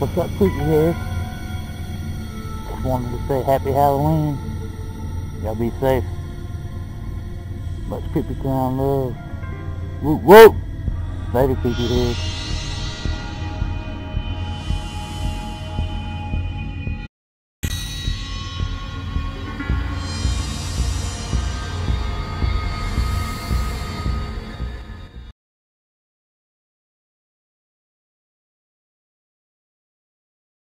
What's up, creepy head? Just wanted to say happy Halloween. Y'all be safe. Much creepy clown love. Whoop whoop! Later, creepy head.